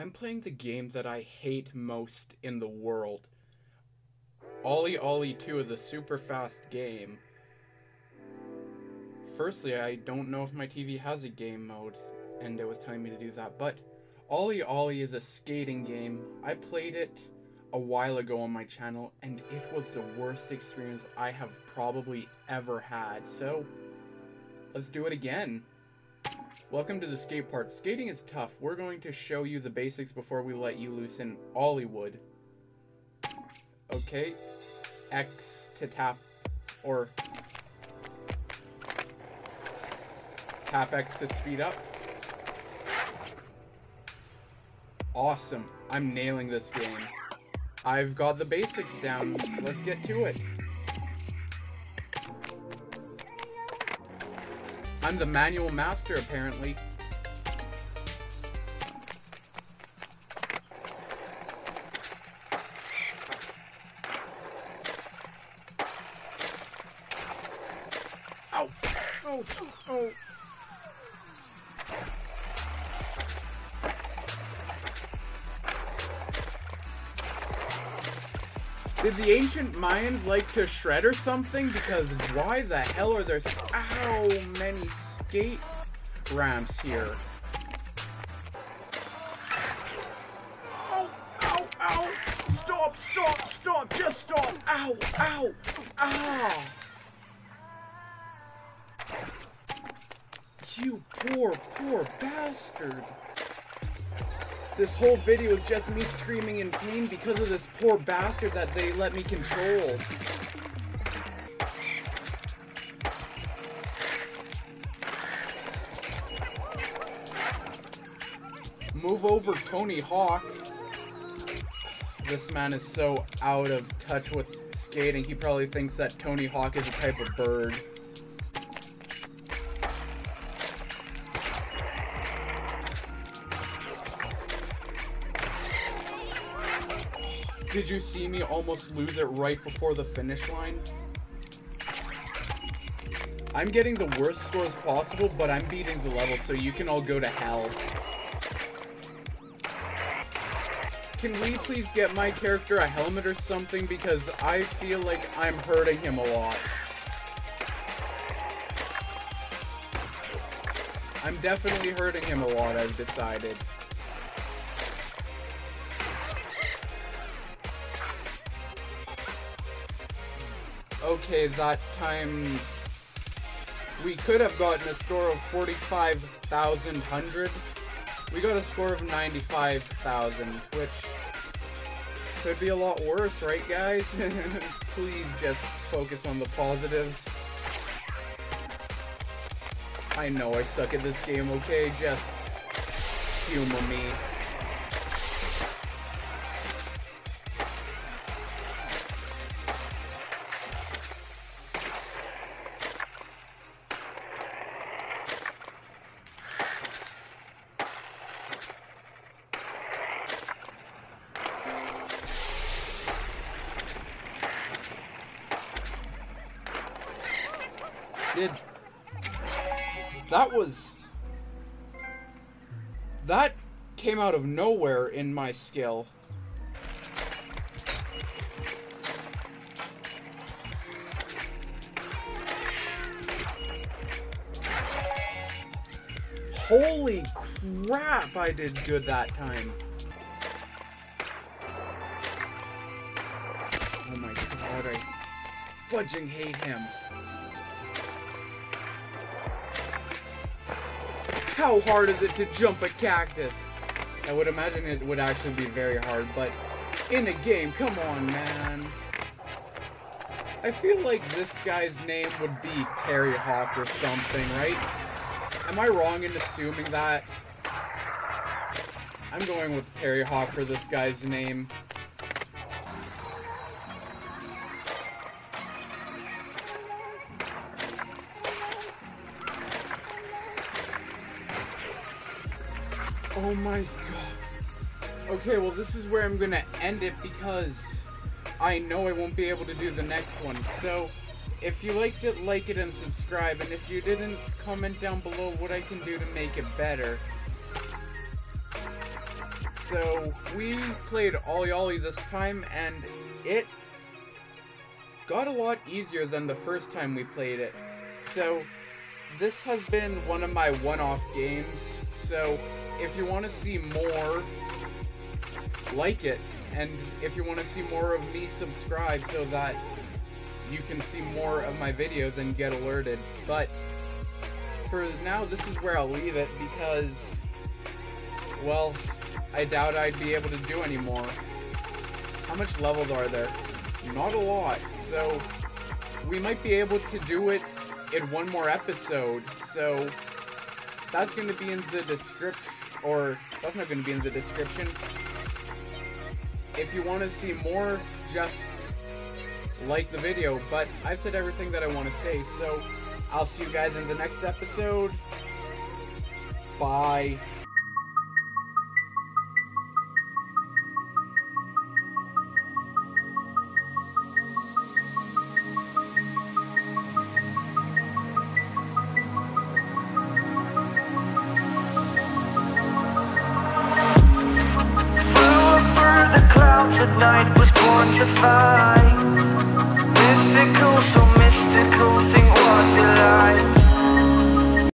I'm playing the game that I hate most in the world. OlliOlli 2 is a super fast game. Firstly, I don't know if my TV has a game mode, and it was telling me to do that, but OlliOlli is a skating game. I played it a while ago on my channel, and it was the worst experience I have probably ever had, so let's do it again. Welcome to the skate part. Skating is tough. We're going to show you the basics before we let you loose in. Okay. X to tap, or tap X to speed up. Awesome. I'm nailing this game. I've got the basics down. Let's get to it. I'm the manual master, apparently. Ow! Oh! Oh! Did the ancient Mayans like to shred or something? Because why the hell are there so many skate ramps here? Ow, ow, ow! Stop, stop, stop! Just stop! Ow, ow, ah! You poor, poor bastard! This whole video is just me screaming in pain because of this poor bastard that they let me control. Move over, Tony Hawk. This man is so out of touch with skating, he probably thinks that Tony Hawk is a type of bird. Did you see me almost lose it right before the finish line? I'm getting the worst scores possible, but I'm beating the level, so you can all go to hell. Can we please get my character a helmet or something, because I feel like I'm hurting him a lot. I'm definitely hurting him a lot, I've decided. Okay, that time we could have gotten a score of 45,100. We got a score of 95,000, which could be a lot worse, right guys? Please just focus on the positives. I know I suck at this game, okay? Just humor me. Did... That was... That came out of nowhere in my skill. Holy crap, I did good that time. Oh my god, I fudging hate him. How hard is it to jump a cactus? I would imagine it would actually be very hard, but in a game, come on, man. I feel like this guy's name would be Terry Hawk or something, right? Am I wrong in assuming that? I'm going with Terry Hawk for this guy's name. Oh my god. Okay, well this is where I'm gonna end it because I know I won't be able to do the next one. So, if you liked it, like it and subscribe. And if you didn't, comment down below what I can do to make it better. So we played OlliOlli this time, and it got a lot easier than the first time we played it. So this has been one of my one-off games. So if you want to see more, like it. And if you want to see more of me, subscribe so that you can see more of my videos and get alerted. But for now, this is where I'll leave it because, well, I doubt I'd be able to do any more. How much levels are there? Not a lot, so we might be able to do it in one more episode, so that's going to be in the description, or that's not going to be in the description. If you want to see more, just like the video, but I've said everything that I want to say, so I'll see you guys in the next episode. Bye. Tonight was born to fight Mythical, so mystical, think what you like